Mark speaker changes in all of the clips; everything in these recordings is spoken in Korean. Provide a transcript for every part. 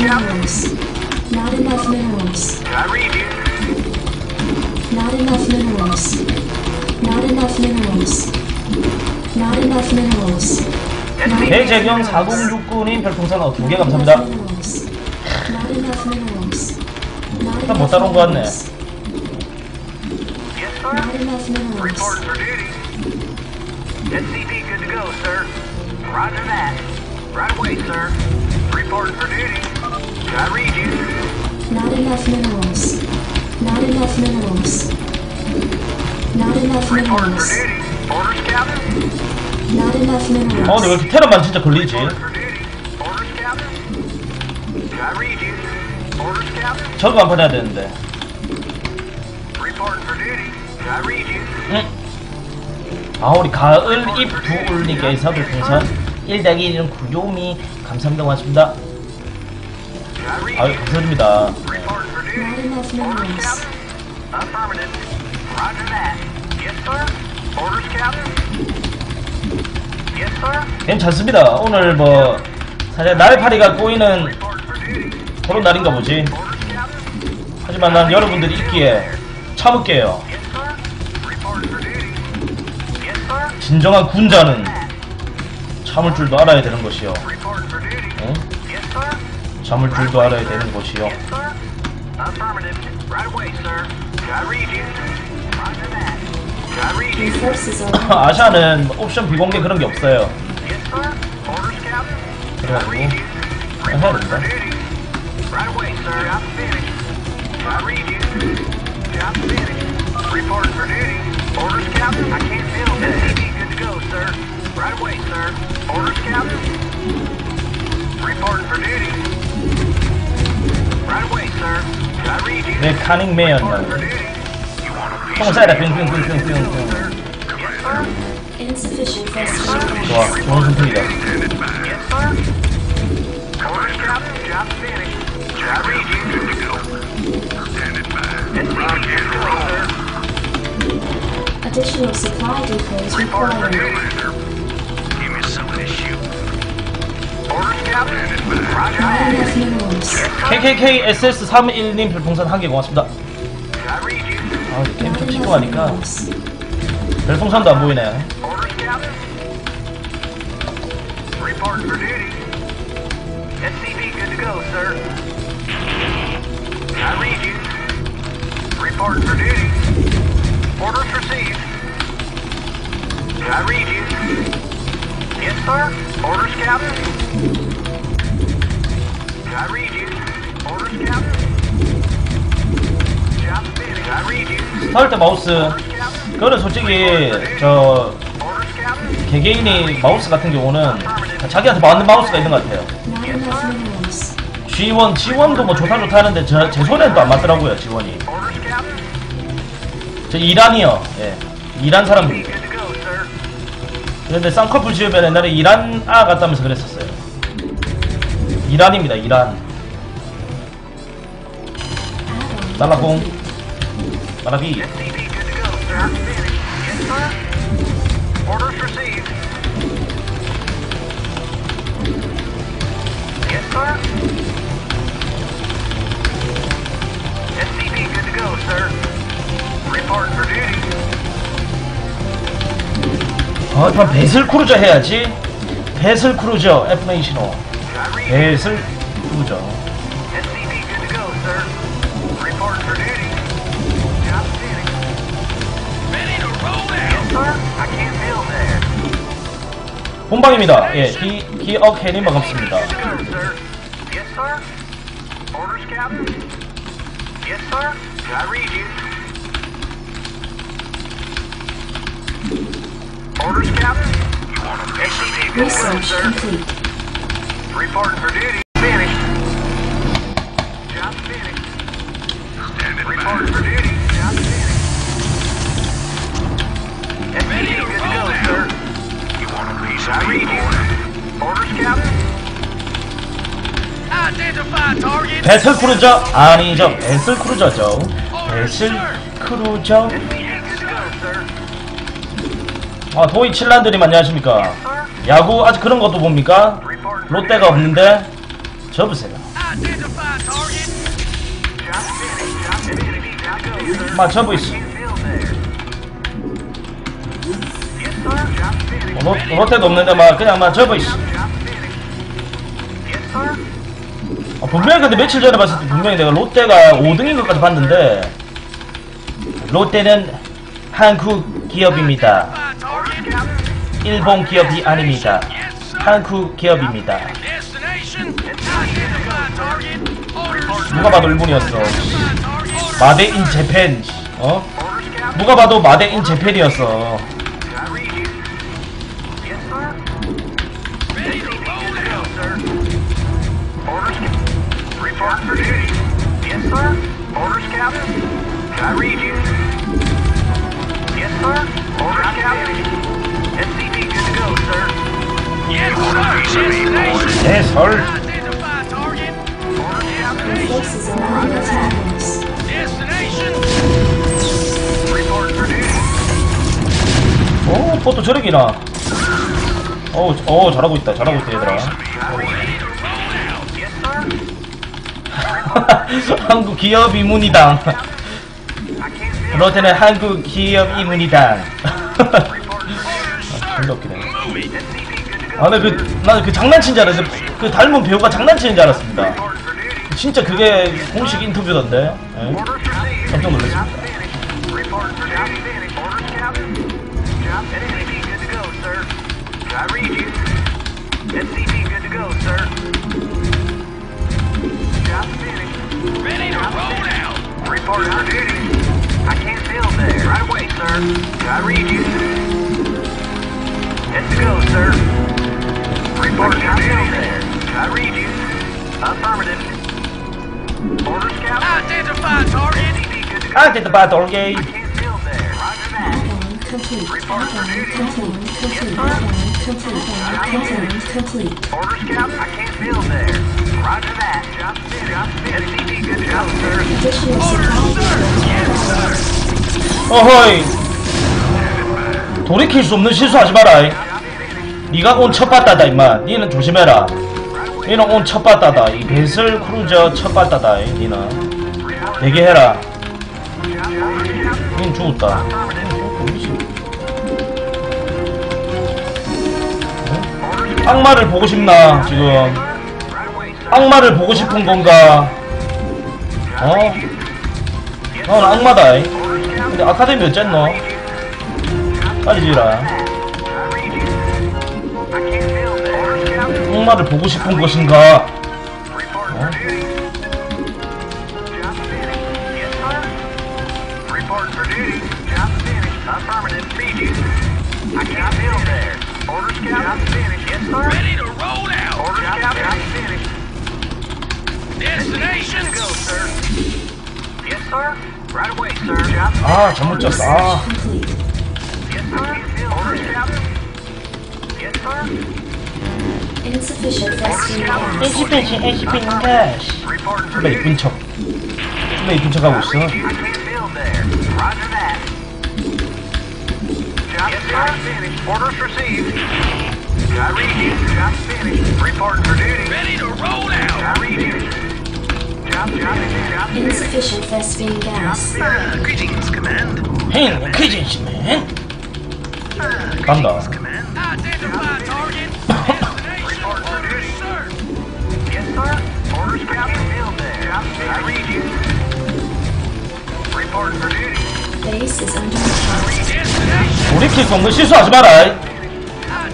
Speaker 1: enough minerals. Not enough minerals.
Speaker 2: Did I read you?
Speaker 1: Not enough minerals. Not enough minerals. Not enough minerals. Not
Speaker 3: 대재경 4069님 별풍선 두개 감사합니다.
Speaker 1: minerals. Not enough minerals. Not
Speaker 3: 일단 못 따라온 것 같네.
Speaker 1: Not enough minerals.
Speaker 2: Reporting for duty. SCP good to go, sir. Roger that. Right away, sir. Reporting for duty. I read you?
Speaker 1: Not enough minerals. Not enough minerals. Not enough
Speaker 2: Reporting for
Speaker 1: minerals.
Speaker 2: duty. Orders, Captain?
Speaker 1: Not enough
Speaker 3: 어 근데 왜
Speaker 1: minerals.
Speaker 3: 이렇게 테러만 진짜 걸리지?
Speaker 2: Reporting for duty. Orders, Captain? I read you? Orders, Captain?
Speaker 3: 저거 안 받아야 되는데.
Speaker 2: Reporting for duty. I read you?
Speaker 3: 응. 아 우리 가을 입두울님께서 별풍선 1 더하기 1은 구요미 감사합니다 고맙습니다. 아유? 감사드립니다. 괜찮습니다. 오늘 뭐 사실 날파리가 꼬이는. 그런 날인가 보지. 하지만 난 여러분들이 있기에 참을게요. 진정한 군자는 참을 줄도 알아야 되는 것이요. 응? 참을 줄도 알아야 되는 것이요.
Speaker 1: Are
Speaker 3: 아샤는 옵션 비공개 그런 게 없어요. 그래가지고? 해야 된다.
Speaker 2: duty. Right away, sir. Job finished. Did I read you? Job finished. Job finished. Did I read you? Good to go. SCP good to go, sir.
Speaker 1: Additional supply depots
Speaker 2: Reporting for
Speaker 1: required.
Speaker 3: SS31님 별풍선 한 개 고맙습니다. 아 게임 좀 집중하니까
Speaker 1: minerals.
Speaker 3: 별풍선도 안 보이네.
Speaker 2: Did I read you? Orders, Captain. Job finished. Did I read you?
Speaker 3: 스타할 때 마우스. 그거는 솔직히 저. 개개인이 마우스 같은 경우는 자기한테 맞는 마우스가 있는 것 같아요.
Speaker 1: Not enough minerals.
Speaker 3: G1, G1도 뭐 좋다 좋다 하는데 저, 제 손에는 또 안 맞더라고요, G1이.
Speaker 2: Orders, Captain.
Speaker 3: 저 이란이요. 예. 이란
Speaker 2: sir.
Speaker 3: 그런데 쌍꺼풀 지으면 옛날에 이란 아 같다면서 그랬었어요. 이란입니다, 이란. 날라공.
Speaker 2: duty.
Speaker 3: 어, 그럼 베슬 크루저 해야지. 베슬 크루저, F-네이 시노.
Speaker 2: Did I read?
Speaker 3: 베슬 크루저.
Speaker 2: SCP good to go, sir. Reporting for duty. Job finished. Ready to roll out. Yes, sir. I can't feel there.
Speaker 3: 본방입니다. 예, 기, 기억 해님 반갑습니다.
Speaker 2: Good to go, sir. Yes, sir. Orders, Captain. Yes, sir. Did I read you? Orders, Captain. SCP good to go,
Speaker 1: Research
Speaker 2: sir.
Speaker 1: complete.
Speaker 2: Reporting for duty. Finished. Job finished. Reporting for duty. Job finished. SCP good to go, sir. You want a piece of I read you. Orders, Captain.
Speaker 4: Identify target.
Speaker 3: 베슬 크루저 아니죠. 베슬 크루저죠. Vessel cruiser.
Speaker 2: SCV good to go, sir.
Speaker 3: 아, 도이 칠란드님 안녕하십니까? 야구 아직 그런 것도 봅니까? 롯데가 없는데 접으세요. 마
Speaker 2: finished.
Speaker 3: 로, 롯데도 없는데 막 그냥 막.
Speaker 2: Yes, sir.
Speaker 3: 아, 분명히 근데 며칠 전에 봤을 때 분명히 내가 롯데가 5등인 것까지 봤는데 롯데는 한국 기업입니다. 일본 기업이 아닙니다. 한국 기업입니다. 누가 봐도 일본이었어. 마데인 재팬. 어? 누가 봐도 마데인 재팬이었어.
Speaker 2: Yes, sir.
Speaker 4: Destination.
Speaker 3: 네, 설.
Speaker 4: Identify target.
Speaker 2: Orders,
Speaker 1: Your
Speaker 2: Captain.
Speaker 1: forces are under attack, Lewis.
Speaker 4: Destination.
Speaker 2: Report for duty.
Speaker 3: 오, 포도 저력이나. 어우, 어 잘하고 있다. 잘하고 있다, 얘들아. 한국 기업 이문이당. 롯데는 한국 기업 이문이당. 존나 웃기네. 아, 근데 그, 나는 그 장난친 줄 알았는데, 그 닮은 배우가 장난치는 줄 알았습니다. 진짜 그게 공식 인터뷰던데. 예?
Speaker 2: Received.
Speaker 3: 깜짝 놀랐습니다.
Speaker 2: Job finished. Report for duty finished. Orders, Captain. Job there. Roger that.
Speaker 1: Add-on complete. Complete.
Speaker 2: Yes,
Speaker 1: Complete.
Speaker 2: sir.
Speaker 1: Complete.
Speaker 2: Orders, Captain. I can't build there. Roger that. Job finished. Job finished. SCP good to go, sir.
Speaker 1: Additional supply.
Speaker 3: 어허이. 돌이킬 수 없는 실수하지 마라. 이. 네가 온 첫빠따다, 임마. 니는 조심해라. 니는 온 첫빠따다. 이 vessel cruiser 첫빠따다, 이. 니는. 대기해라. 닌 죽었다. 악마를 보고 싶나, 지금. 악마를 보고 싶은 건가? 어? 넌 악마다. 이. 근데 아카데미 어쨌노? 빨리 지라. 악마를 보고 싶은 것인가?
Speaker 2: Job
Speaker 3: 아, 잘못 쳤어. 아.
Speaker 1: Complete.
Speaker 2: Yes, sir. Orders, Captain. Yes, sir.
Speaker 1: Insufficient vesting gas.
Speaker 3: 에시펜시, 에시펜 캐시.
Speaker 2: Report for
Speaker 3: 존나
Speaker 2: duty.
Speaker 3: 이쁜 척. 존나 이쁜 척 하고 있어.
Speaker 2: I can't build there. Roger that. Job yes, sir. finished. Orders received. I read you. Job finished. Report for duty.
Speaker 4: Ready to roll out.
Speaker 2: I read you. Job, job, job finished.
Speaker 1: Insufficient vesting gas.
Speaker 5: Greetings, Command.
Speaker 3: 행, 퀴즈시맨. 간다.
Speaker 5: Command.
Speaker 4: Identify sir.
Speaker 2: Orders, Captain. Build there. Job, I read you. Report for duty.
Speaker 1: Base is under attack.
Speaker 4: Destination.
Speaker 3: 돌이킬 수 없는 실수하지 마라.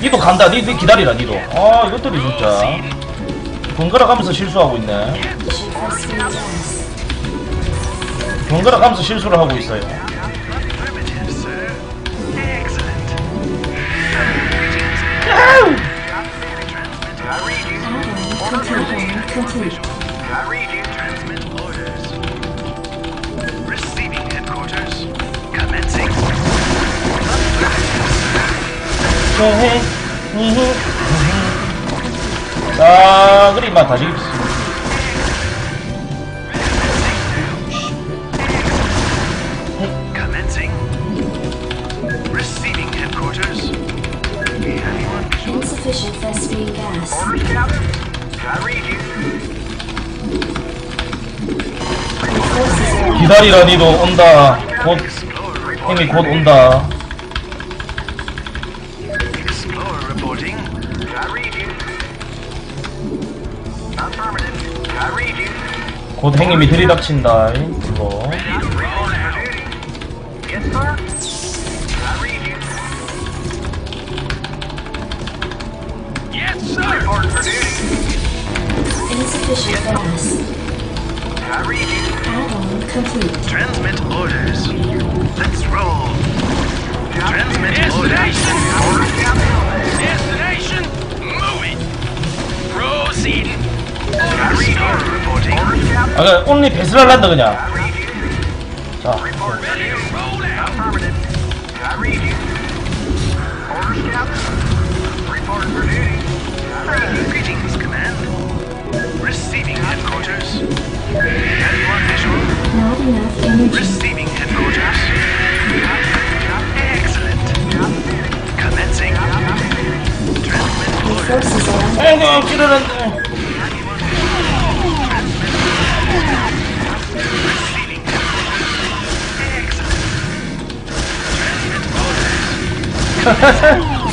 Speaker 3: 니도 간다. 니, 니 기다리라, 니도. 아, 이것들이 진짜. 번갈아 가면서 실수하고 있네. 번갈아 가면서 실수를 하고 있어요. 자, 마 다시.
Speaker 5: Commencing.
Speaker 3: 기다리라 니도 온다 곧 형이. 곧 온다. 곧 형님이 들이닥친다 이거.
Speaker 1: Insufficient
Speaker 2: you.
Speaker 1: Add-on complete.
Speaker 5: Transmit orders. Let's roll. Transmit orders.
Speaker 4: Destination.
Speaker 2: Orders, Captain.
Speaker 4: Destination. Moving. Proceeding.
Speaker 2: I read
Speaker 5: Explorer
Speaker 2: you.
Speaker 5: reporting.
Speaker 2: Orders, Captain.
Speaker 3: 아 그냥 온리 배슬 할란다 그냥
Speaker 2: I read you.
Speaker 3: 자
Speaker 2: Report for
Speaker 4: Ready to
Speaker 2: duty.
Speaker 4: roll out.
Speaker 2: Affirmative. I read you. Orders, Captain. Report for duty. I read you.
Speaker 5: Greetings, Command. Receiving headquarters. Have you on visual?
Speaker 1: Not enough energy.
Speaker 5: Receiving headquarters. Excellent. Commencing. Transmit
Speaker 1: Your
Speaker 5: orders.
Speaker 1: forces are under
Speaker 3: 아이고 찌르는데
Speaker 5: Receiving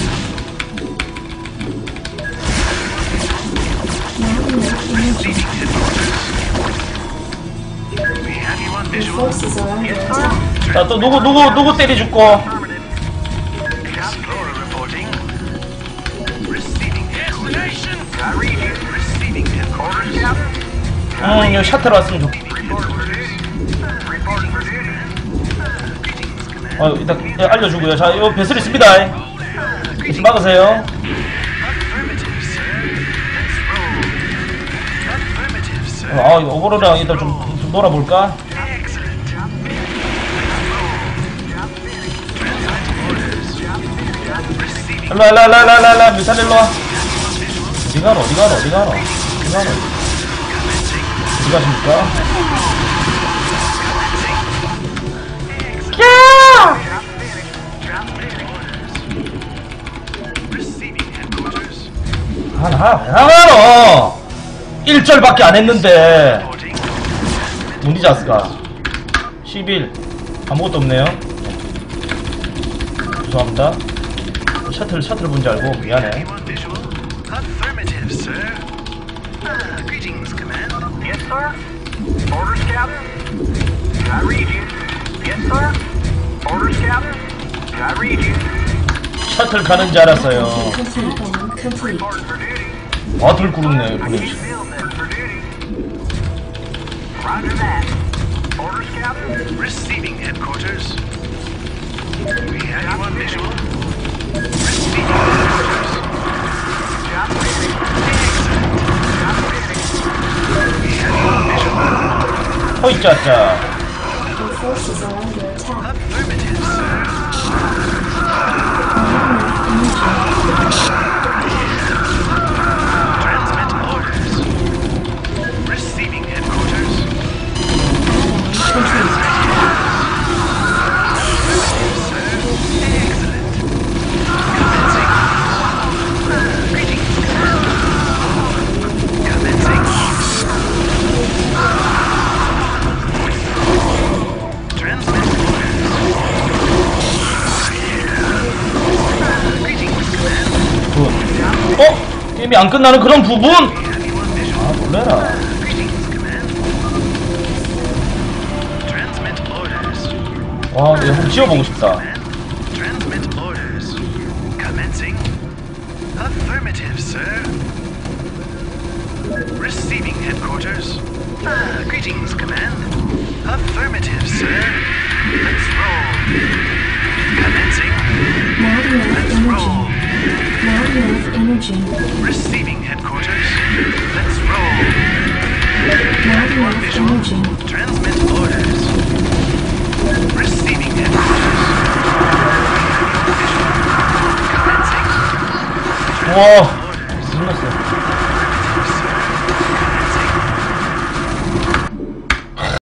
Speaker 5: you on
Speaker 1: Your
Speaker 5: visual.
Speaker 1: forces are under attack.
Speaker 3: 자또 누구 누구 누구 때리 죽고
Speaker 5: Explorer reporting. Receiving headquarters.
Speaker 4: Destination.
Speaker 2: I read you.
Speaker 5: Receiving headquarters.
Speaker 3: 응 여기 샤틀 왔으면 좋. 어, 일단 예, 알려주고요 자 이거 배슬 있습니다 배슬 막으세요. 아 이거 오버로드랑 일단 좀, 좀 놀아볼까 일로와 일로와 일로와 일로와 일로와. 미사일 일로와. 어디 가노 어디 가노 어디 가노? 어디 가노? 어디 가십니까. 하나 하나로 1절밖에 안 했는데. 문디지 않을까 11 아무것도 없네요. 죄송합니다 셔틀 셔틀 본지 알고 미안해.
Speaker 5: Ah.
Speaker 3: 셔틀 가는 줄 알았어요. 와들 구르네
Speaker 5: on visual.
Speaker 3: Hoitata!
Speaker 1: Your forces are under attack.
Speaker 3: 어? 게임이 안 끝나는 그런 부분? 아 놀래라. 와 이거 한번 지워보고 싶다.
Speaker 5: Affirmative, sir. Receiving headquarters. Ah, greetings, Command. Affirmative, sir. Let's
Speaker 1: enough energy.
Speaker 5: Receiving headquarters. Let's roll.
Speaker 1: Not enough
Speaker 5: Visual.
Speaker 1: energy.
Speaker 5: Transmit orders. Receiving headquarters. Commencing.
Speaker 3: 와